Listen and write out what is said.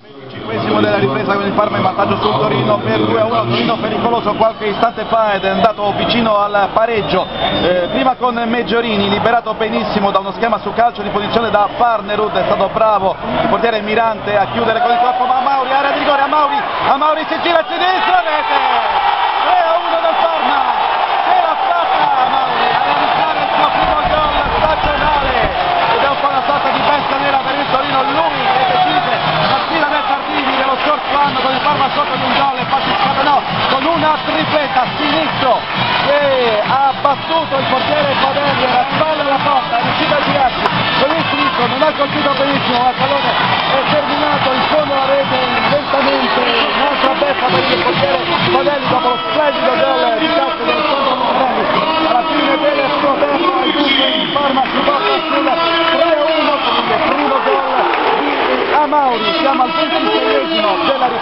25 della ripresa con il Parma in vantaggio sul Torino per 2-1, Torino pericoloso qualche istante fa ed è andato vicino al pareggio, eh, prima con Meggiorini, liberato benissimo da uno schema su calcio di posizione da Farnerud, è stato bravo il portiere Mirante a chiudere con il corpo, ma Mauri, area di rigore a Mauri, a Mauri si gira a sinistra, una tripletta a sinistro che ha battuto il portiere Padelli era spalle alla porta, è riuscito a girarsi. Con il sinistro, non ha colpito benissimo ma il pallone è terminato in fondo alla rete lentamente un'altra beffa per il portiere Padelli dopo lo splendido gol di calcio del Centro Montenegro alla fine della sua terza il dunque il Parma si porta sul 3-1 con il primo gol di Amauri. Siamo al 26esimo della ripresa